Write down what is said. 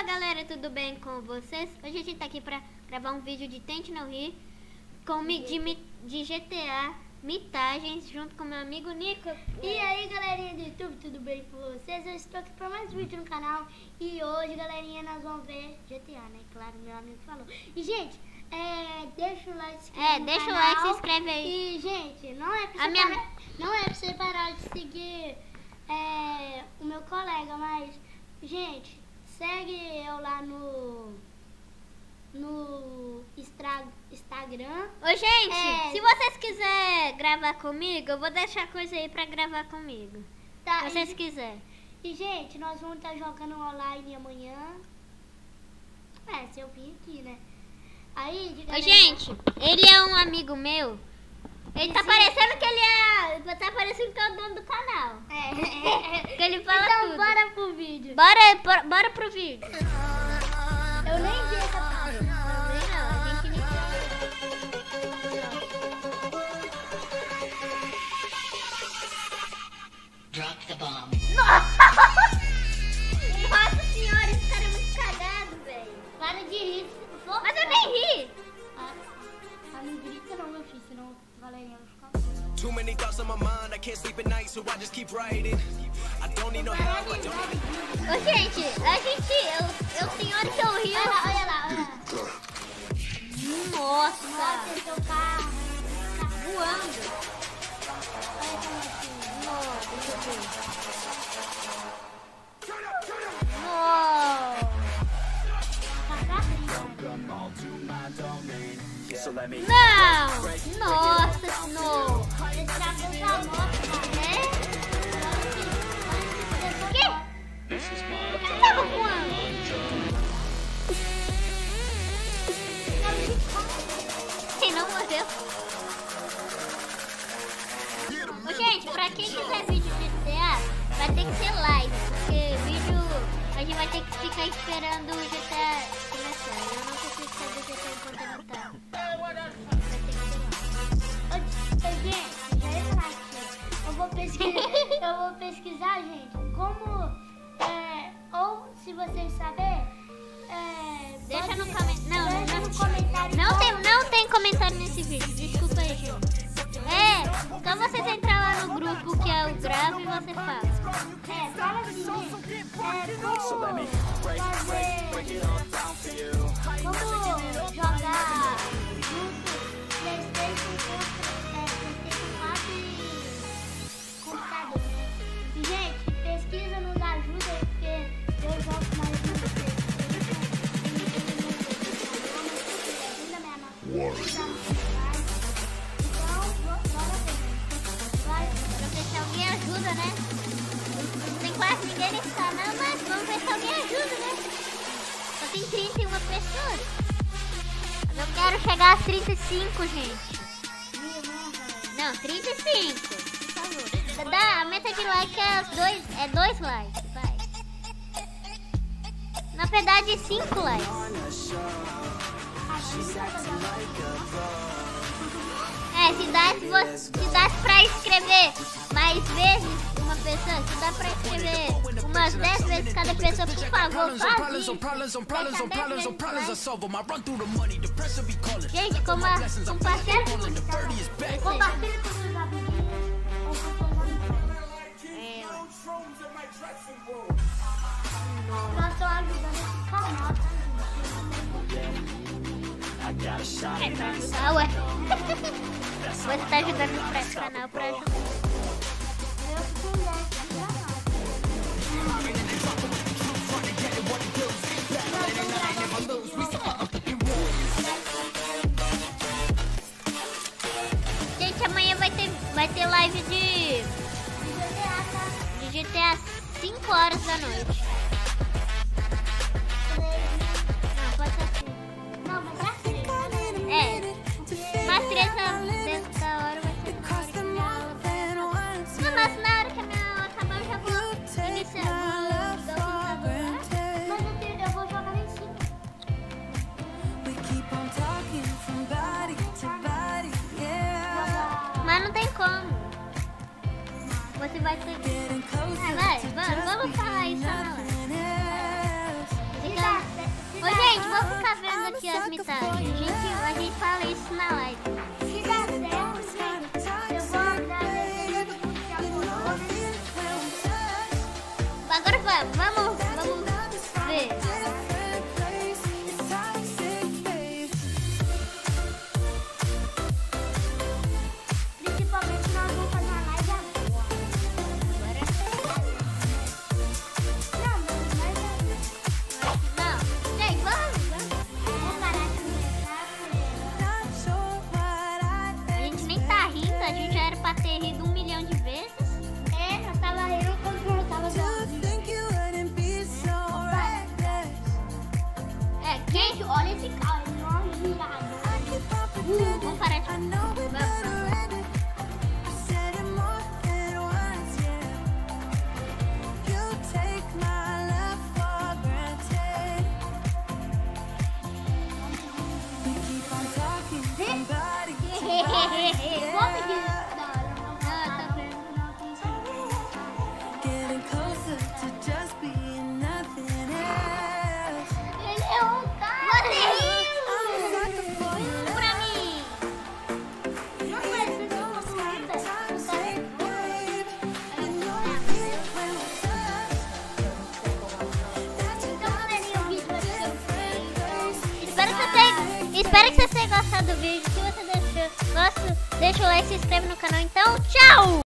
Fala galera, tudo bem com vocês? Hoje a gente tá aqui pra gravar um vídeo de Tente Não Rir com de, de GTA Mitagens junto com meu amigo Nico. E aí galerinha do YouTube, tudo bem com vocês? Eu estou aqui para mais um vídeo no canal E hoje galerinha nós vamos ver GTA, né? Claro, meu amigo falou E gente, é, deixa o like, se É, deixa o canal. like, se inscreve aí. E gente, não é pra você, minha- parar, não é pra você parar de seguir é, o meu colega Mas, gente, segue eu lá no, no Instra- Instagram Ô gente, É. se vocês quiserem gravar comigo, eu vou deixar coisa aí pra gravar comigo. tá? Se vocês E- quiserem. E, gente, nós vamos estar jogando online amanhã. É, se eu vim aqui, né? Aí, diga Ô gente, ele é um amigo meu. Ele tá Sim. parecendo que ele é. Tá parecendo que é o dono do canal. É. Que ele fala então, tudo. bora pro vídeo. Bora, bora, bora pro vídeo. Eu nem vi many thoughts on my mind, I can't sleep at night, so I just keep writing. I don't need no help, I don't need Ô, gente, a gente. Eu, eu tenho hora que eu rio. Olha lá, olha lá, olha lá. Nossa, Nossa, o carro. voando. Olha como assim. Nossa, deixa eu ver. Vocês saberem. É, Deixa no comentário. Não, no comentário. não, tem, não tem comentário nesse vídeo, desculpa aí, gente. É, só vocês entrar lá no grupo que é o Grave e você fala. É, fala assim. É, como So let me Ninguém nesse canal, mas vamos ver se alguém ajuda, né? Só tem 31 pessoas. Mas eu quero chegar a 35, gente. Não, 35. Por favor. Dá, a meta de like é dois, é dois likes, vai. Na verdade, 5 likes. É, se dá, se, dá pra escrever mais vezes pessoa, se dá pra escrever umas 10 vezes cada pessoa, por favor, faz calling. Gente, como a, compartilha com. Compartilha com os com seus amigos. Nós estamos ajudando esse canal, tá, I got a shot. É pra ajudar, ué. Você tá ajudando pra esse canal pra ajudar. Ter, live de, de GTA 5 horas da noite. você vai ter que. Ah, vai, vamos, vamos falar isso na então, hora. Ô, gente, vamos ficar vendo aqui as mitades. A gente, a gente fala isso na live. Agora vamos, vamos. Pra ter rido um milhão de vezes. É, nós tava rindo quando eu tava sozinho. É? Gente, olha esse carro, ele não é um girador. Uh, vamos parar de espero que você tenha gostado do vídeo. Se você gosta, deixa o like, se inscreve no canal. Então, tchau!